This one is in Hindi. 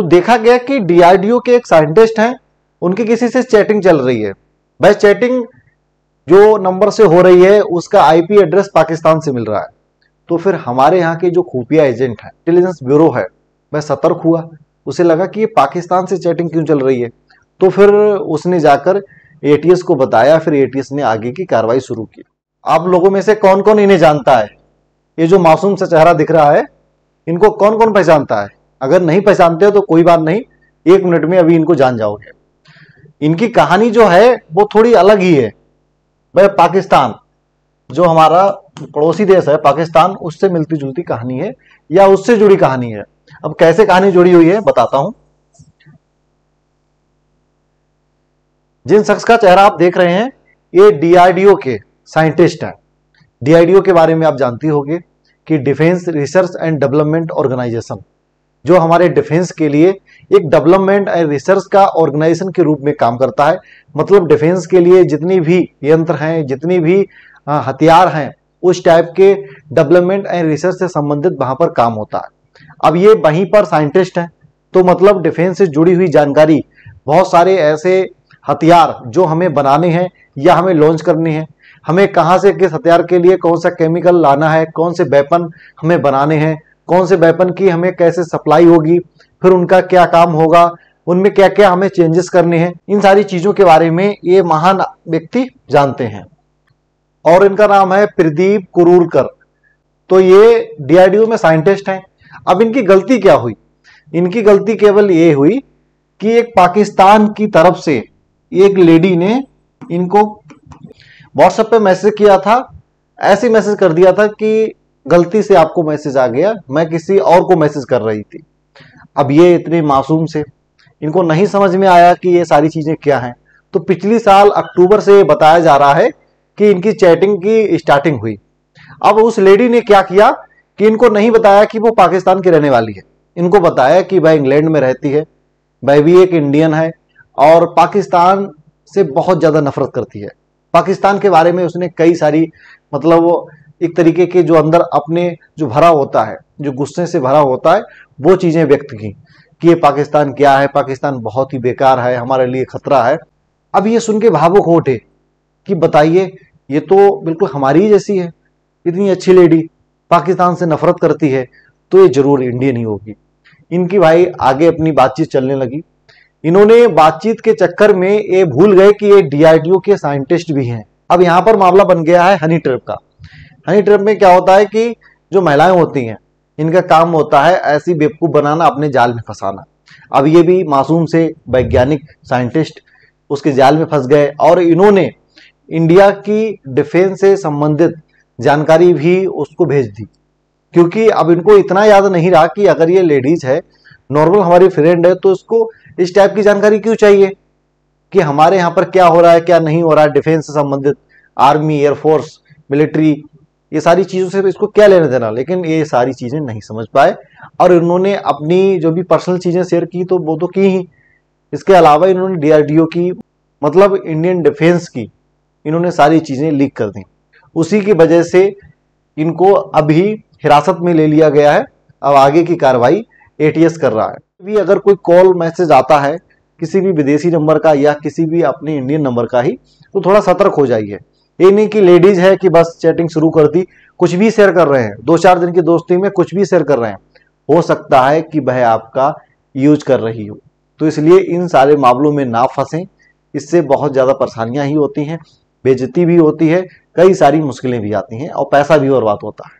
तो देखा गया कि डीआरडीओ के एक साइंटिस्ट हैं, उनकी किसी से चैटिंग चल रही है। वह चैटिंग जो नंबर से हो रही है, उसका आईपी एड्रेस पाकिस्तान से मिल रहा है। तो फिर हमारे यहाँ के जो खुफिया एजेंट है इंटेलिजेंस ब्यूरो है वह सतर्क हुआ। उसे लगा कि ये पाकिस्तान से चैटिंग क्यों चल रही है? तो फिर उसने जाकर एटीएस को बताया, फिर एटीएस ने आगे की कार्रवाई शुरू की। आप लोगों में से कौन कौन इन्हें जानता है? ये जो मासूम सा चेहरा दिख रहा है, इनको कौन कौन पहचानता है? अगर नहीं पहचानते हो तो कोई बात नहीं, एक मिनट में अभी इनको जान जाओगे। इनकी कहानी जो है, वो थोड़ी अलग ही है। वह पाकिस्तान, जो हमारा पड़ोसी देश है, पाकिस्तान, उससे मिलती जुलती कहानी है, या उससे जुड़ी कहानी है। अब कैसे कहानी जुड़ी हुई है, बताता हूँ। जिन शख्स का चेहरा आप देख रहे हैं, ये डीआरडीओ के साइंटिस्ट हैं। डीआरडीओ के बारे में आप जानती होगी कि defence research and development organisation जो हमारे डिफेंस के लिए एक डेवलपमेंट एंड रिसर्च का ऑर्गेनाइजेशन के रूप में काम करता है। मतलब डिफेंस के लिए जितनी भी यंत्र हैं, जितनी भी हथियार हैं, उस टाइप के डेवलपमेंट एंड रिसर्च से संबंधित वहाँ पर काम होता है। अब ये वहीं पर साइंटिस्ट हैं तो मतलब डिफेंस से जुड़ी हुई जानकारी, बहुत सारे ऐसे हथियार जो हमें बनाने हैं या हमें लॉन्च करने हैं। हमें कहाँ से किस हथियार के लिए कौन सा केमिकल लाना है, कौन से वेपन हमें बनाने हैं कौन से वेपन की हमें कैसे सप्लाई होगी, फिर उनका क्या काम होगा, उनमें क्या क्या हमें चेंजेस करने हैं, इन सारी चीज़ों के बारे में ये महान व्यक्ति जानते हैं। और इनका नाम है प्रदीप कुरूरकर तो ये डीआरडीओ में साइंटिस्ट हैं। अब इनकी गलती क्या हुई? इनकी गलती केवल ये हुई कि एक पाकिस्तान की तरफ़ से एक लेडी ने इनको व्हाट्सएप पे मैसेज किया था, ऐसे मैसेज कर दिया था कि गलती से आपको मैसेज आ गया, मैं किसी और को मैसेज कर रही थी। अब ये इतने मासूम से, इनको नहीं समझ में आया कि ये सारी चीज़ें क्या हैं। तो पिछली साल अक्टूबर से बताया जा रहा है कि इनकी चैटिंग की स्टार्टिंग हुई। अब उस लेडी ने क्या किया कि इनको नहीं बताया कि वो पाकिस्तान की रहने वाली है। इनको बताया कि वह इंग्लैंड में रहती है, वह भी एक इंडियन है और पाकिस्तान से बहुत ज़्यादा नफरत करती है। पाकिस्तान के बारे में उसने कई सारी मतलब एक तरीके के जो अंदर अपने जो भरा होता है, जो गुस्से से भरा होता है, वो चीज़ें व्यक्त की कि ये पाकिस्तान क्या है, पाकिस्तान बहुत ही बेकार है, हमारे लिए खतरा है। अब ये सुन के भावुक हो उठे कि बताइए, ये तो बिल्कुल हमारी जैसी है, इतनी अच्छी लेडी पाकिस्तान से नफरत करती है तो ये ज़रूर इंडियन ही होगी। इनकी भाई आगे अपनी बातचीत चलने लगी। इन्होंने बातचीत के चक्कर में ये भूल गए कि ये डीआरडीओ के साइंटिस्ट भी हैं। अब यहाँ पर मामला बन गया है हनी ट्रिप का। हनी ट्रिप में क्या होता है कि जो महिलाएँ होती हैं, इनका काम होता है ऐसी बेवकूफ़ बनाना, अपने जाल में फंसाना। अब ये भी मासूम से वैज्ञानिक, साइंटिस्ट उसके जाल में फंस गए और इन्होंने इंडिया की डिफेंस से संबंधित जानकारी भी उसको भेज दी। क्योंकि अब इनको इतना याद नहीं रहा कि अगर ये लेडीज़ है, नॉर्मल हमारी फ्रेंड है तो इसको इस टाइप की जानकारी क्यों चाहिए? कि हमारे यहाँ पर क्या हो रहा है, क्या नहीं हो रहा है, डिफेंस से संबंधित, आर्मी एयरफोर्स मिलिट्री ये सारी चीज़ों से इसको क्या लेने देना? लेकिन ये सारी चीज़ें नहीं समझ पाए और इन्होंने अपनी जो भी पर्सनल चीज़ें शेयर की तो वो तो की ही। इसके अलावा इन्होंने डीआरडीओ की मतलब इंडियन डिफेंस की, इन्होंने सारी चीज़ें लीक कर दी। उसी की वजह से इनको अभी हिरासत में ले लिया गया है। अब आगे की कार्रवाई एटीएस कर रहा है। भी अगर कोई कॉल मैसेज आता है, किसी भी विदेशी नंबर का या किसी भी अपने इंडियन नंबर का ही तो थोड़ा सतर्क हो जाइए। ये नहीं कि लेडीज़ है कि बस चैटिंग शुरू कर दी, कुछ भी शेयर कर रहे हैं। दो चार दिन की दोस्ती में कुछ भी शेयर कर रहे हैं। हो सकता है कि वह आपका यूज़ कर रही हो। तो इसलिए इन सारे मामलों में ना फंसें। इससे बहुत ज़्यादा परेशानियाँ ही होती हैं बेजती भी होती है, कई सारी मुश्किलें भी आती हैं और पैसा भी बर्बाद होता है।